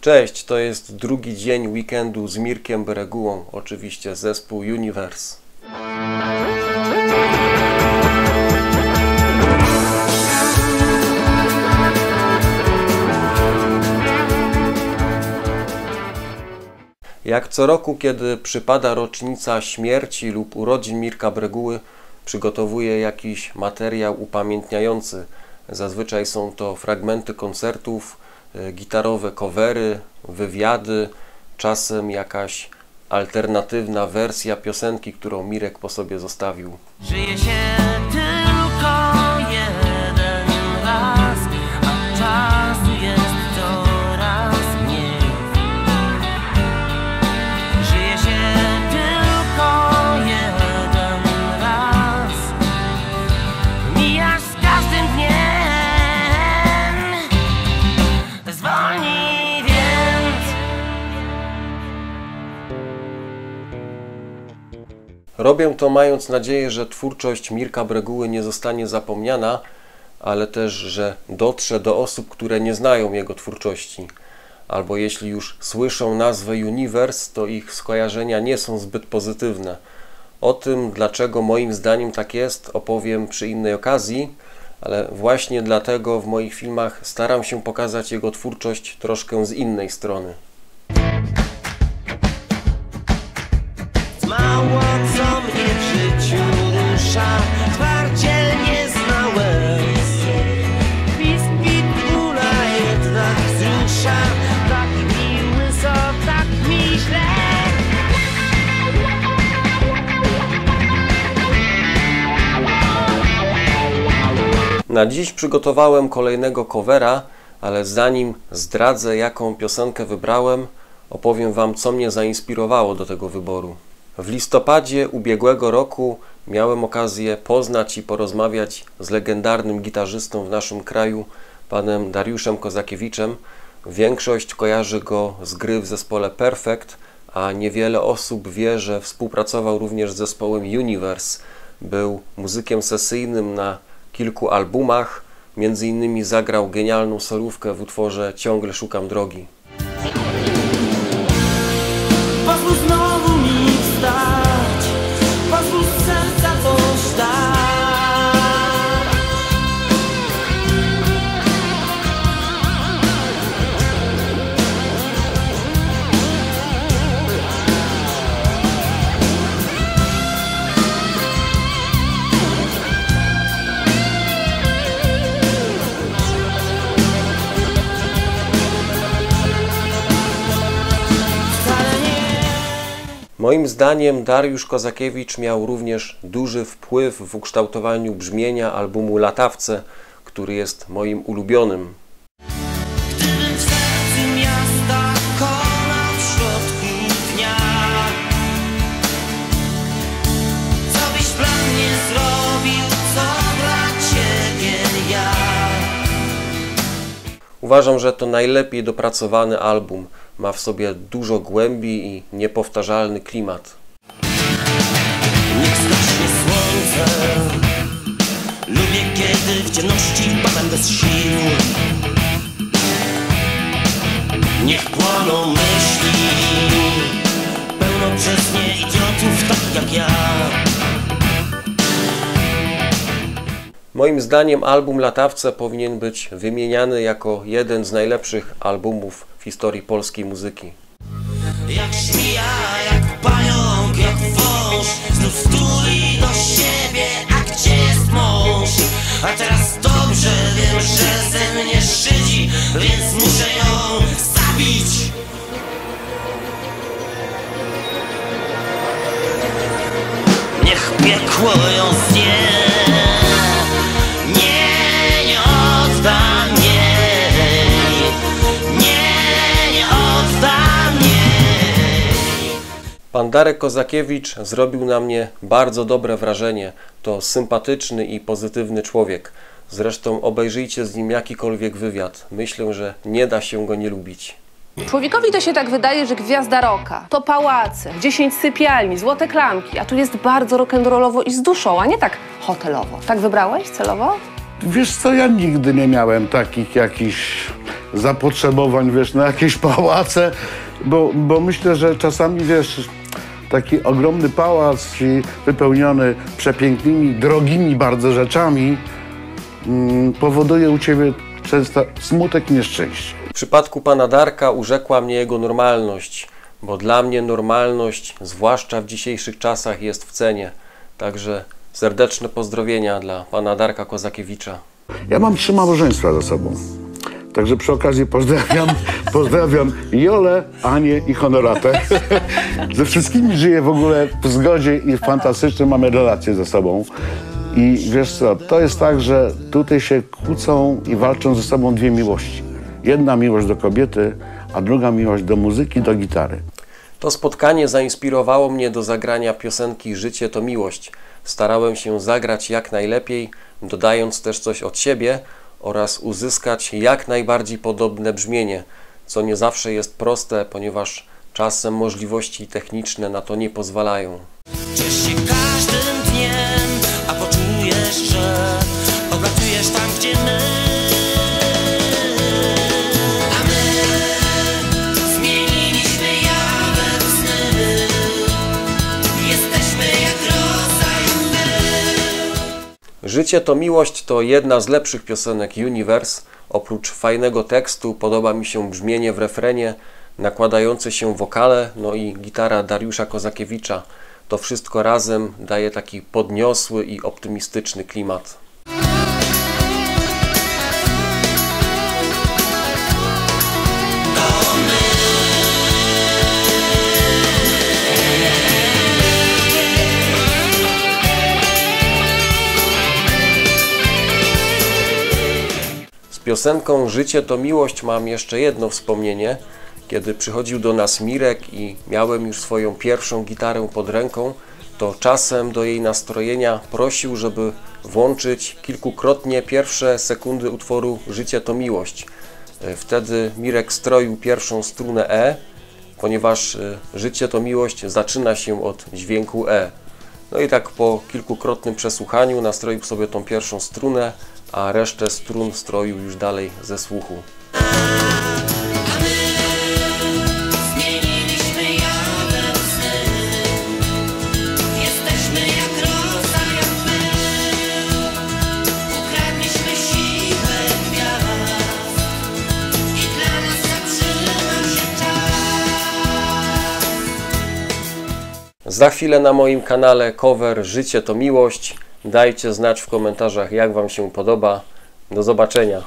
Cześć, to jest drugi dzień weekendu z Mirkiem Beregułą, oczywiście zespół Universe. Jak co roku, kiedy przypada rocznica śmierci lub urodzin Mirka Breguły, przygotowuję jakiś materiał upamiętniający. Zazwyczaj są to fragmenty koncertów, gitarowe covery, wywiady, czasem jakaś alternatywna wersja piosenki, którą Mirek po sobie zostawił. Żyje się Robię to mając nadzieję, że twórczość Mirka Breguły nie zostanie zapomniana, ale też, że dotrze do osób, które nie znają jego twórczości. Albo jeśli już słyszą nazwę Universe, to ich skojarzenia nie są zbyt pozytywne. O tym, dlaczego moim zdaniem tak jest, opowiem przy innej okazji, ale właśnie dlatego w moich filmach staram się pokazać jego twórczość troszkę z innej strony. Na dziś przygotowałem kolejnego covera, ale zanim zdradzę, jaką piosenkę wybrałem, opowiem Wam, co mnie zainspirowało do tego wyboru. W listopadzie ubiegłego roku miałem okazję poznać i porozmawiać z legendarnym gitarzystą w naszym kraju, panem Dariuszem Kozakiewiczem. Większość kojarzy go z gry w zespole Perfect, a niewiele osób wie, że współpracował również z zespołem Universe. Był muzykiem sesyjnym na kilku albumach, między innymi zagrał genialną solówkę w utworze Ciągle szukam drogi. Moim zdaniem Dariusz Kozakiewicz miał również duży wpływ w ukształtowaniu brzmienia albumu Latawce, który jest moim ulubionym. Gdybym w sercu miasta konał w środku dnia Co byś dla mnie zrobił, co dla ciebie ja Uważam, że to najlepiej dopracowany album. Ma w sobie dużo głębi i niepowtarzalny klimat. Niech zgaśnie słońce. Lubię kiedy w ciemności padam bez sił. Niech płoną myśli. Pełno przez nie idiotów tak jak ja Moim zdaniem album Latawce powinien być wymieniany jako jeden z najlepszych albumów w historii polskiej muzyki. Jak żmija, jak pająk, jak wąż Znów stuli do siebie, a gdzie jest mąż? A teraz dobrze wiem, że ze mnie szydzi Więc muszę ją zabić Niech piekło ją zje Pan Darek Kozakiewicz zrobił na mnie bardzo dobre wrażenie. To sympatyczny i pozytywny człowiek. Zresztą obejrzyjcie z nim jakikolwiek wywiad. Myślę, że nie da się go nie lubić. Człowiekowi to się tak wydaje, że gwiazda roka to pałace, 10 sypialni, złote klamki, a tu jest bardzo rock'n'rollowo i z duszą, a nie tak hotelowo. Tak wybrałeś celowo? Wiesz co, ja nigdy nie miałem takich jakichś zapotrzebowań, wiesz, na jakieś pałace, bo, bo myślę, że czasami, wiesz, taki ogromny pałac wypełniony przepięknymi, drogimi bardzo rzeczami mm, powoduje u ciebie często smutek i nieszczęście. W przypadku pana Darka urzekła mnie jego normalność, bo dla mnie normalność, zwłaszcza w dzisiejszych czasach, jest w cenie. Także serdeczne pozdrowienia dla pana Darka Kozakiewicza. Ja mam trzy małżeństwa za sobą. Także przy okazji pozdrawiam, pozdrawiam Jolę, Anię i Honoratę. Ze wszystkimi żyję w ogóle w zgodzie i fantastycznie mamy relacje ze sobą. I wiesz co, to jest tak, że tutaj się kłócą i walczą ze sobą dwie miłości. Jedna miłość do kobiety, a druga miłość do muzyki, do gitary. To spotkanie zainspirowało mnie do zagrania piosenki Życie to miłość. Starałem się zagrać jak najlepiej, dodając też coś od siebie oraz uzyskać jak najbardziej podobne brzmienie, co nie zawsze jest proste, ponieważ czasem możliwości techniczne na to nie pozwalają. Ciesz się każdym dniem, a poczujesz, że tam, gdzie my. Życie to miłość to jedna z lepszych piosenek Universe. Oprócz fajnego tekstu podoba mi się brzmienie w refrenie, nakładające się wokale, no i gitara Dariusza Kozakiewicza. To wszystko razem daje taki podniosły i optymistyczny klimat. Piosenką Życie to miłość mam jeszcze jedno wspomnienie. Kiedy przychodził do nas Mirek i miałem już swoją pierwszą gitarę pod ręką, to czasem do jej nastrojenia prosił, żeby włączyć kilkukrotnie pierwsze sekundy utworu Życie to miłość. E, Wtedy Mirek stroił pierwszą strunę E, ponieważ e, Życie to miłość zaczyna się od dźwięku E. No i tak po kilkukrotnym przesłuchaniu nastroił sobie tą pierwszą strunę, a resztę strun stroił już dalej ze słuchu. Za chwilę na moim kanale cover Życie to miłość. Dajcie znać w komentarzach jak Wam się podoba. Do zobaczenia.